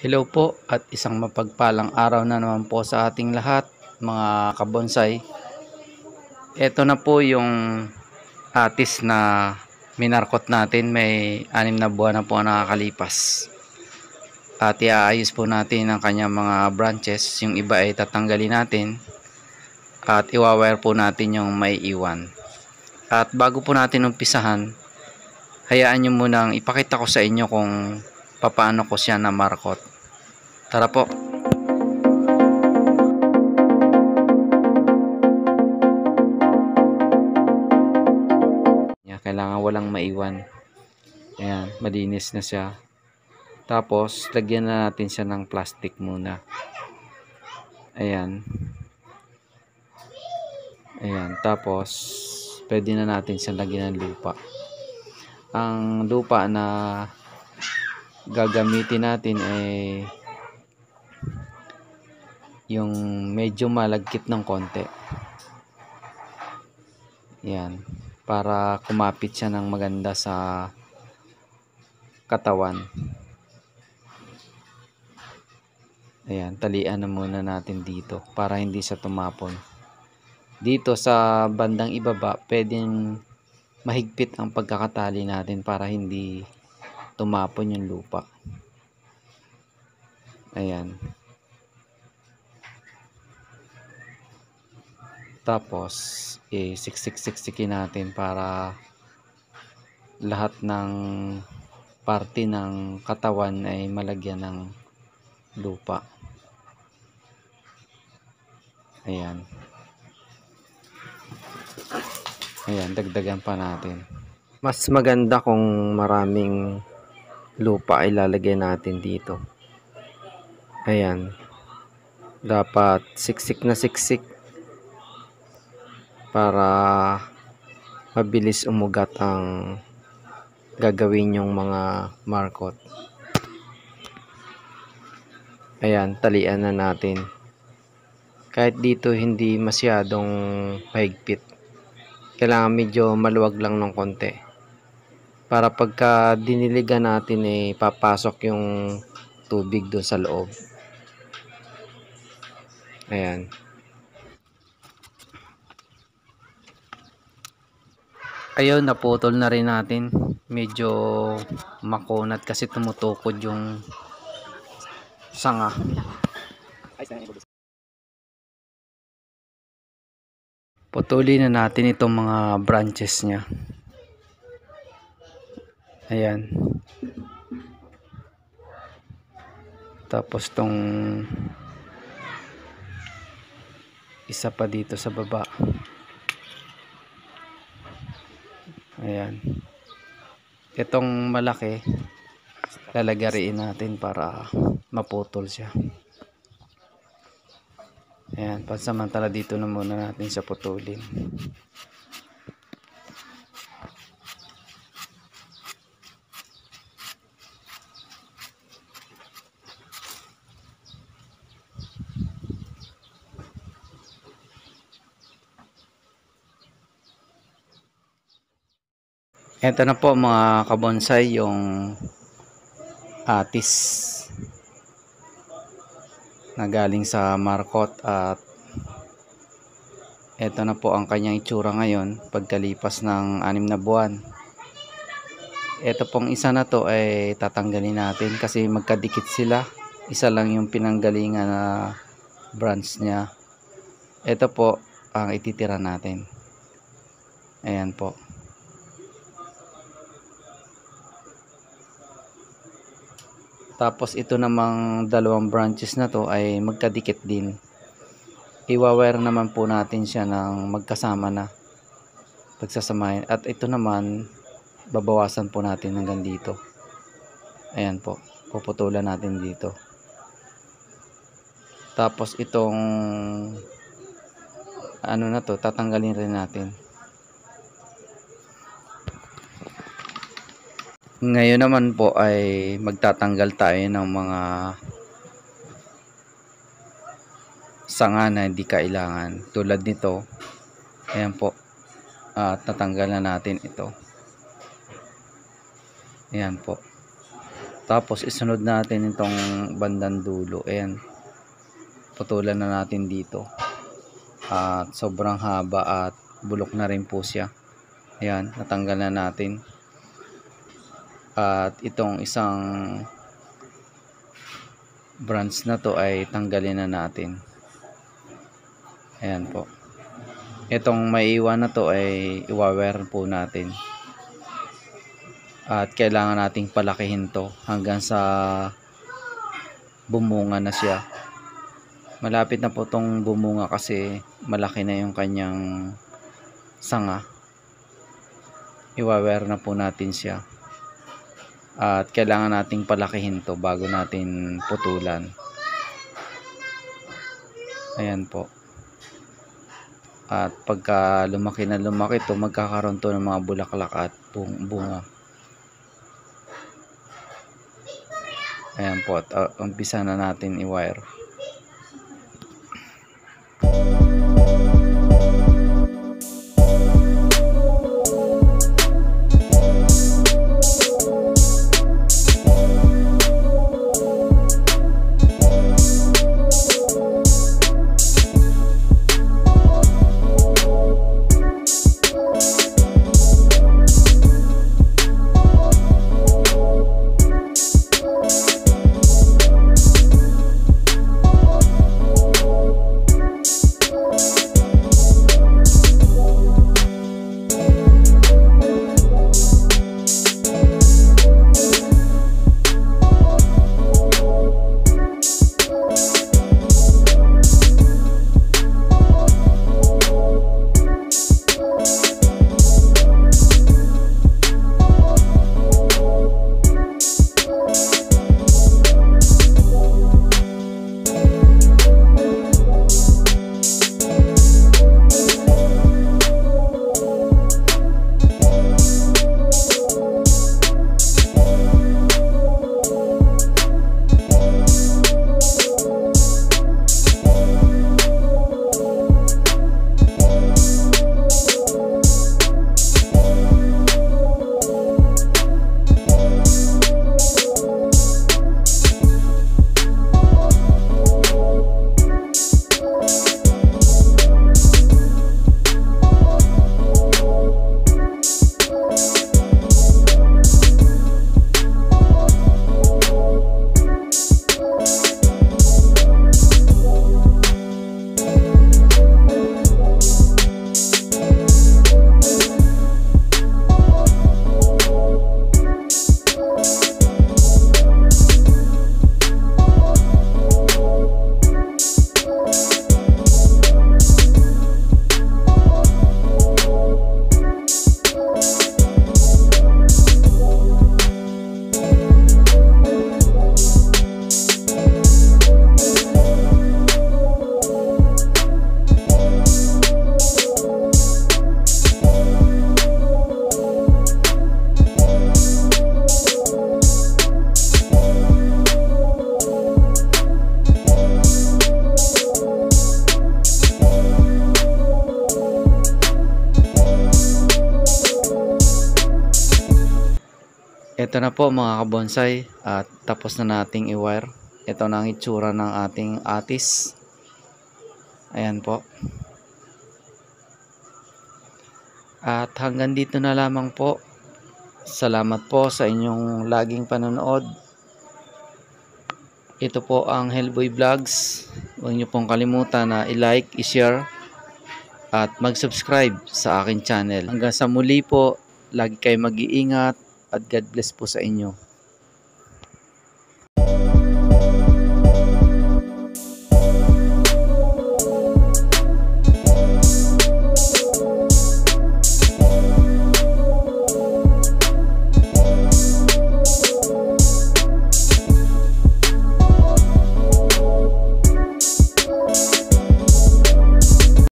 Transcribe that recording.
Hello po at isang mapagpalang araw na naman po sa ating lahat mga kabonsay. Ito na po yung atis na minarkot natin may anim na buwan na po nakakalipas. At iaayos po natin ang kanyang mga branches. Yung iba ay tatanggalin natin at iwawire po natin yung may iwan. At bago po natin umpisahan, hayaan nyo munang ipakita ko sa inyo kung papaano ko siya na markot. Tara po. Kailangan walang maiwan. Ayan, malinis na siya. Tapos, lagyan na natin siya ng plastic muna. Ayan. Ayan, tapos, pwede na natin siya lagyan ng lupa. Ang lupa na gagamitin natin ay yung medyo malagkit ng konti. Yan. Para kumapit siya ng maganda sa katawan. Ayan, talian na muna natin dito para hindi siya tumapon. Dito sa bandang ibaba, pwedeng mahigpit ang pagkakatali natin para hindi tumapon yung lupa. Ayan. Tapos, eh, siksik-siksikin natin para lahat ng parte ng katawan ay malagyan ng lupa. Ayan. Ayan, dagdagan pa natin. Mas maganda kung maraming lupa ay lalagay natin dito. Ayan. Dapat siksik na siksik para mabilis umugat ang gagawin yung mga markot. Ayan, talian na natin. Kahit dito hindi masyadong mahigpit. Kailangan medyo maluwag lang ng konti. Para pagka diniligan natin eh papasok yung tubig doon sa loob. Ayan. Ayun, naputol na rin natin. Medyo makunat kasi tumutukod yung sanga. Putulin na natin itong mga branches niya. Ayan. Tapos tong isa pa dito sa baba. Ayan. Itong malaki lalagariin natin para maputol siya. Ayan, pansamantala dito na muna natin sa putulin. Ito na po mga kabonsay yung atis na galing sa markot at ito na po ang kanyang itsura ngayon pagkalipas ng anim na buwan. Ito pong isa na to ay tatanggalin natin kasi magkadikit sila. Isa lang yung pinanggalingan na branch niya. Ito po ang ititira natin. Ayan po Tapos ito namang dalawang branches na to ay magkadikit din. Iwa-wire naman po natin siya ng magkasama na pagsasamahin. At ito naman babawasan po natin hanggang dito. Ayan po. Puputulan natin dito. Tapos itong ano na to, tatanggalin rin natin. Ngayon naman po ay magtatanggal tayo ng mga sanga na hindi kailangan. Tulad nito, ayan po, at natanggal na natin ito. Ayan po. Tapos isunod natin itong bandang dulo. Ayan. Putulan na natin dito. At sobrang haba at bulok na rin po siya. Ayan, natanggal na natin. At itong isang branch na to ay tanggalin na natin. Ayan po. Itong maiiwan na to ay iwawer po natin. At kailangan nating palakihin to hanggang sa bumunga na siya. Malapit na po tong bumunga kasi malaki na yung kanyang sanga. Iwawer na po natin siya. At kailangan nating palakihin to bago natin putulan. Ayan po. At pagka lumaki na lumaki to, magkakaroon to ng mga bulaklak at bunga. Ayan po, at uh, umpisa na natin i-wire. Ito na po mga kabonsai at tapos na nating i-wire. Ito na ang itsura ng ating atis. Ayan po. At hanggang dito na lamang po. Salamat po sa inyong laging panonood. Ito po ang Hellboy Vlogs. Huwag niyo pong kalimutan na i-like, i-share at mag-subscribe sa akin channel. Hanggang sa muli po, lagi kayo mag-iingat at God bless po sa inyo.